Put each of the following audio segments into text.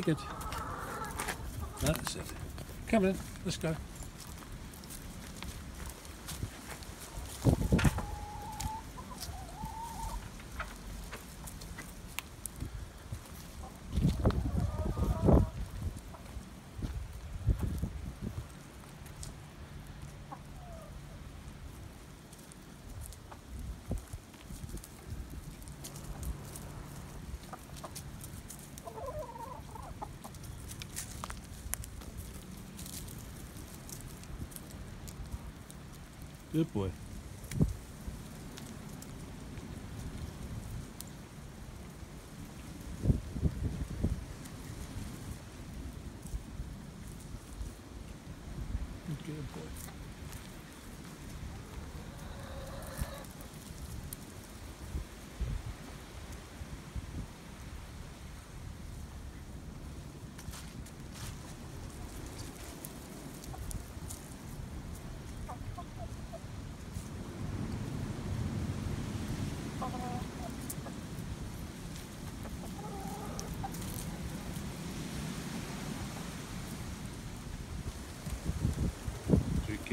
Good. That's it. Come in, let's go. Good boy. Good boy.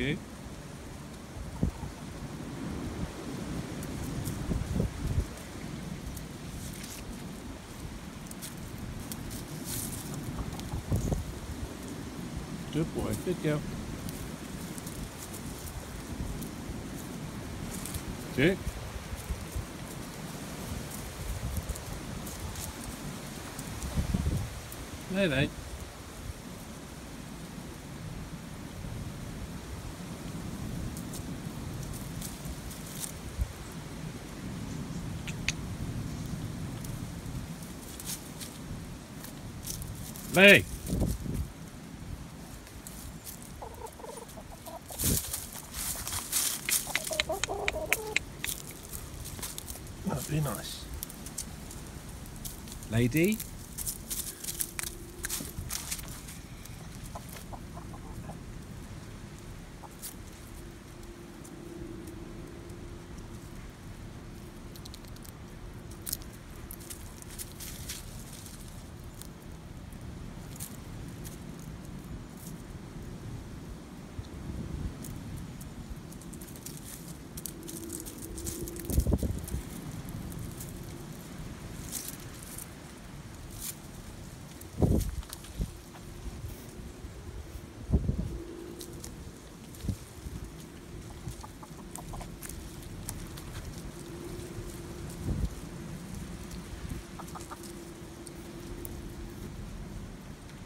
Tricky. Good boy. Good girl. Jake. Night night. Lay. That'd be nice. Lady.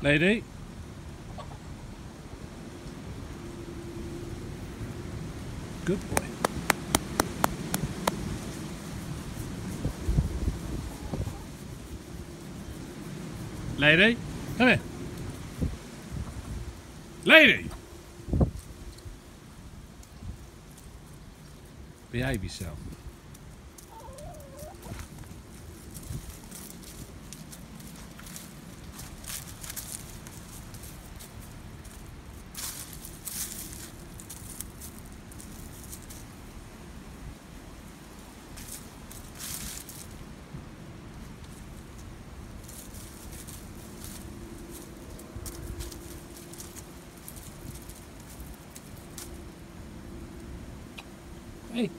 Lady. Good boy. Lady, come here. Lady! Behave yourself. Hey.